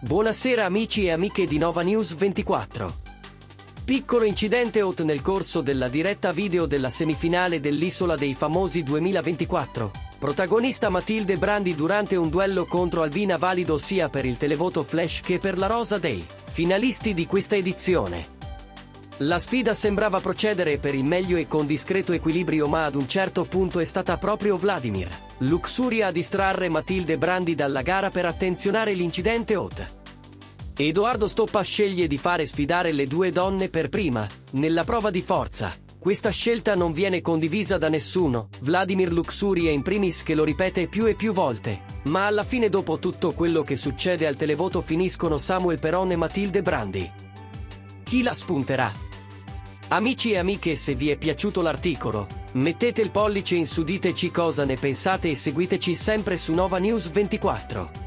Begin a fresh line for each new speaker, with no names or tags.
Buonasera amici e amiche di Nova News 24. Piccolo incidente hot nel corso della diretta video della semifinale dell'Isola dei Famosi 2024. Protagonista Matilde Brandi durante un duello contro Alvina valido sia per il televoto Flash che per la Rosa Day, finalisti di questa edizione. La sfida sembrava procedere per il meglio e con discreto equilibrio ma ad un certo punto è stata proprio Vladimir Luxuria a distrarre Matilde Brandi dalla gara per attenzionare l'incidente hot. Edoardo Stoppa sceglie di fare sfidare le due donne per prima, nella prova di forza. Questa scelta non viene condivisa da nessuno, Vladimir Luxuria in primis che lo ripete più e più volte. Ma alla fine dopo tutto quello che succede al televoto finiscono Samuel Peron e Matilde Brandi. Chi la spunterà? Amici e amiche se vi è piaciuto l'articolo, mettete il pollice in su diteci cosa ne pensate e seguiteci sempre su Nova News 24.